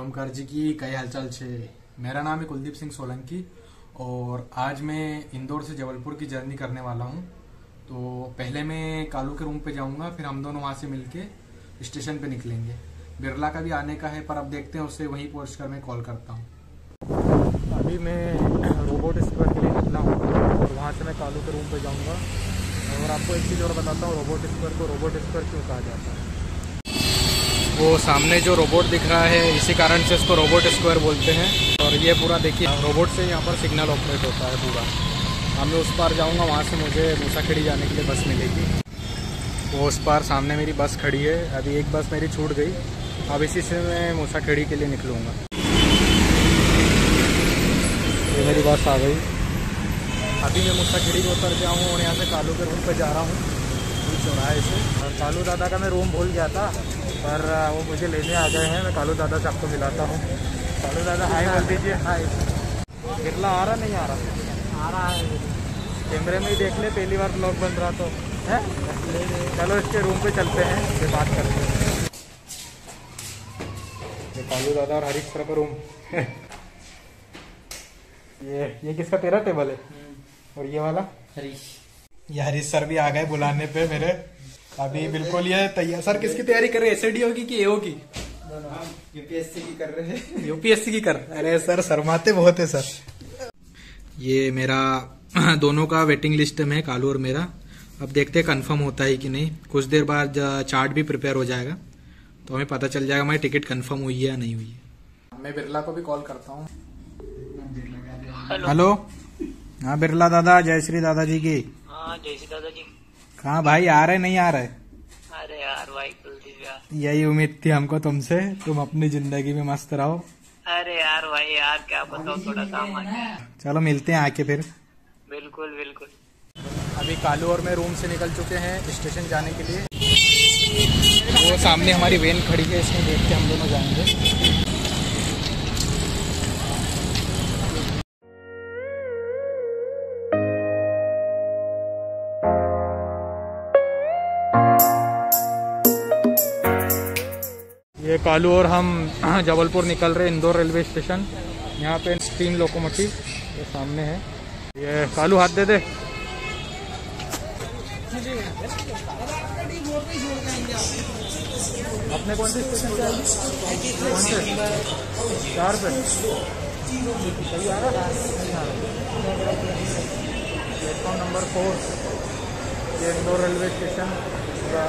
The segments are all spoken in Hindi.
ओमकार जी की कई हालचाल छे। मेरा नाम है कुलदीप सिंह सोलंकी और आज मैं इंदौर से जबलपुर की जर्नी करने वाला हूँ। तो पहले मैं कालू के रूम पे जाऊँगा, फिर हम दोनों वहाँ से मिलके स्टेशन पे निकलेंगे। बिरला का भी आने का है, पर अब देखते हैं, उसे वहीं पहुँच कर मैं कॉल करता हूँ। अभी मैं रोबोट स्क्वायर के लिए निकला हूँ, और वहाँ से मैं कालू के रूम पर जाऊँगा। और आपको एक चीज़ और बताता हूँ, रोबोट स्क्वायर को रोबोट स्क्वायर क्यों कहा जाता है? वो सामने जो रोबोट दिख रहा है, इसी कारण से इसको रोबोट स्क्वायर बोलते हैं। और ये पूरा देखिए रोबोट से यहाँ पर सिग्नल ऑपरेट होता है पूरा। अब मैं उस पार जाऊँगा, वहाँ से मुझे मूसाखेड़ी जाने के लिए बस मिलेगी। वो उस पार सामने मेरी बस खड़ी है। अभी एक बस मेरी छूट गई। अब इसी से मैं मूसाखेड़ी के लिए निकलूँगा। ये मेरी बस आ गई। अभी मैं मूसाखेड़ी को उतर गया हूँ और यहाँ से कालू के रूम पर जा रहा हूँ। चौराहे से। और कालू दादा का मैं रूम भूल गया था। पर वो मुझे लेने आ गए हैं। मैं कालू दादा से आपको मिलाता हूँ। कालू दादा हाय बोल दीजिए। हाय। बिरला आ रहा नहीं आ रहा? आ रहा है। कैमरे में ही देख ले पहली बार ब्लॉग बन रहा तो। है? चलो इसके रूम पे चलते हैं फिर बात करते हैं। ये कालू दादा और हरीश सर का रूम ये ये किसका तेरा टेबल है? और ये वाला? हरीश। ये हरीश सर भी आ गए बुलाने पे मेरे। अभी बिल्कुल ये तैयार सर किसकी तैयारी कर रहे हैं? एसएडी की कि? एओ की यूपीएससी की कर रहे हैं। यूपीएससी की कर। अरे सर शर्माते बहुत है सर। ये मेरा दोनों का वेटिंग लिस्ट में कालू और मेरा। अब देखते हैं कंफर्म होता है कि नहीं। कुछ देर बाद चार्ट भी प्रिपेयर हो जाएगा। तो हमें पता चल जाएगा हमारी टिकट कंफर्म हुई है या नहीं हुई है। मैं बिरला को भी कॉल करता हूँ। हेलो हाँ बिरला दादा जय श्री दादाजी की। हाँ जय श्री दादा जी। कहाँ भाई आ रहे नहीं आ रहे? अरे यार भाई कुलदीप यही उम्मीद थी हमको तुमसे। तुम अपनी ज़िंदगी में मस्त रहो। अरे यार भाई यार क्या बताओ थोड़ा काम आ गया। चलो मिलते हैं आके फिर। बिल्कुल बिल्कुल। अभी कालू और मैं रूम से निकल चुके हैं स्टेशन जाने के लिए। वो सामने हमारी वेन खड़ी है इसमें देख के हम दोनों जाएँगे। कालू और हम जबलपुर निकल रहे इंदौर रेलवे स्टेशन। यहाँ पे तीन लोकोमोटिव ये सामने है। ये कालू हाथ दे दे। अपने कौन से स्टेशन पे कौन से? चार पे। सही आ रहा? Platform number four. ये इंदौर रेलवे स्टेशन। पूरा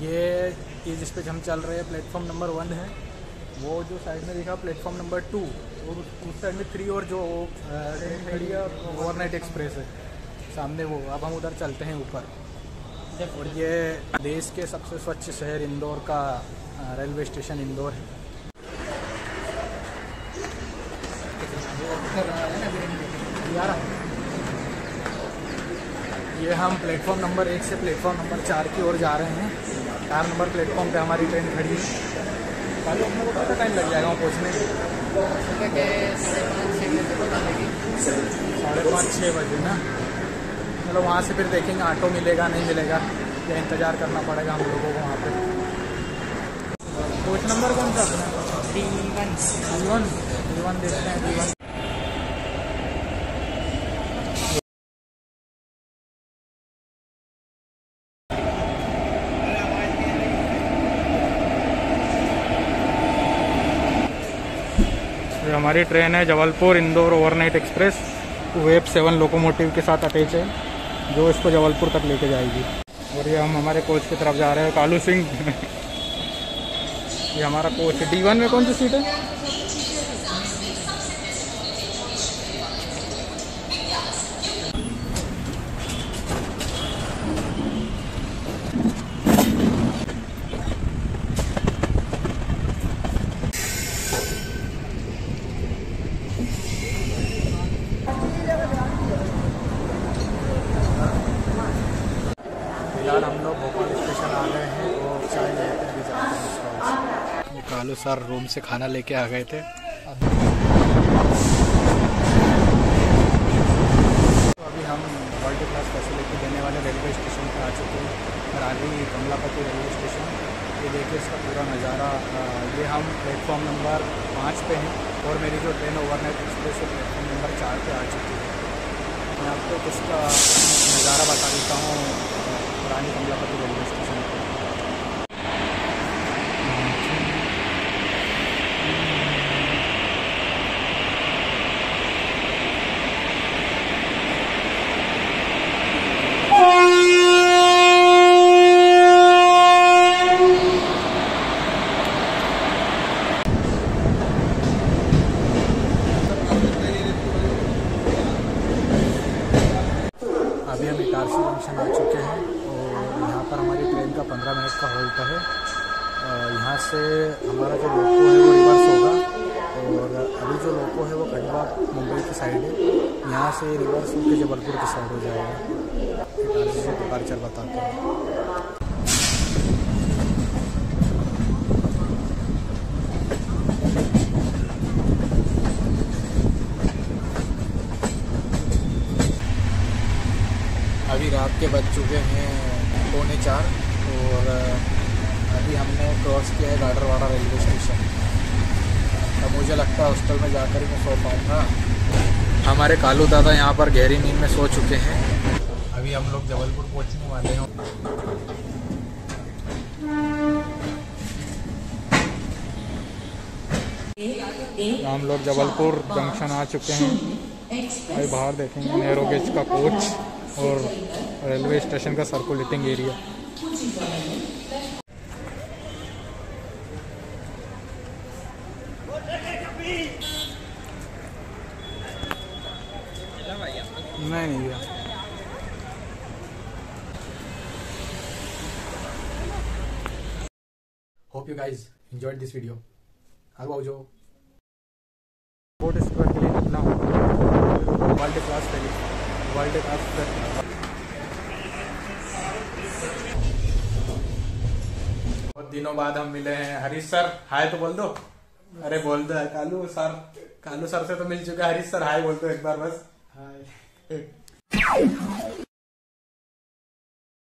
ये ये जिस पे हम चल रहे हैं प्लेटफॉर्म नंबर वन है। वो जो साइड में दिखा प्लेटफॉर्म नंबर टू और उस- साइड में थ्री और जो ओवरनाइट एक्सप्रेस है सामने वो, अब हम उधर चलते हैं ऊपर। और ये देश के सबसे स्वच्छ शहर इंदौर का रेलवे स्टेशन इंदौर है। ये हम प्लेटफॉर्म नंबर एक से प्लेटफॉर्म नंबर चार की ओर जा रहे हैं। चार नंबर प्लेटफॉर्म पे हमारी ट्रेन खड़ी है। कल अपने को कितना टाइम लग जाएगा वहाँ पहुँचने साढ़े पाँच छः बजे ना। चलो वहाँ से फिर देखेंगे ऑटो मिलेगा नहीं मिलेगा। या इंतज़ार करना पड़ेगा हम लोगों को वहाँ पे। कोच नंबर कौन सा अपना? D one D one D one देखते हैं डी वन ये हमारी ट्रेन है जबलपुर इंदौर ओवरनाइट एक्सप्रेस वेब सेवन लोकोमोटिव के साथ अटैच है, जो इसको जबलपुर तक लेके जाएगी। और ये हम हमारे कोच की तरफ़ जा रहे हैं, कालू सिंह। ये हमारा कोच है डी वन में कौन सी सीट है? कालू सर रूम से खाना लेके आ गए थे। तो अभी हम वर्ल्ड क्लास फैसिलिटी देने वाले रेलवे स्टेशन पर आ चुके हैं मनाली कमलापति रेलवे स्टेशन। ये देखिए इसका पूरा नज़ारा ये हम प्लेटफॉर्म नंबर पाँच पे हैं और मेरी जो ट्रेन ओवरनाइट एक्सप्रेस है, प्लेटफॉर्म नंबर चार पे आ चुकी है। मैं आपको कुछ नज़ारा बता देता हूँ पुरानी कमलापति रेलवे स्टेशन। हॉल्ट है। यहाँ से हमारा जो लोको है वो रिवर्स होगा और अभी जो लोको है वो खंडवा, मुंबई की साइड है। यहाँ से रिवर्स होकर जबलपुर की साइड हो जाएगा। डिपार्चर बताते हैं। अभी रात के बज चुके हैं पौने चार और क्रॉस किया है गाडरवाड़ा रेलवे स्टेशन अब मुझे लगता है हॉस्टल में जाकर ही मैं सो पाऊँगा। हमारे कालू दादा यहाँ पर गहरी नींद में सो चुके हैं। अभी हम लोग जबलपुर पहुँचने वाले हैं। हम लोग जबलपुर जंक्शन आ चुके हैं। भाई बाहर देखेंगे नेहरू गेज का कोच और रेलवे स्टेशन का सर्कुलेटिंग एरिया नहीं नहीं भैया hope you guys enjoyed this video. आगे आओ जो स्पोर्ट स्क्वायर के लिए निकला वर्ल्ड क्लास वर्ल्ड क्लास बहुत दिनों बाद हम मिले हैं। हरीश सर हाय तो बोल दो। अरे बोल दो कालू सर। कालू सर से तो मिल चुका है। हरीश सर हाय बोल दो एक बार बस। हाय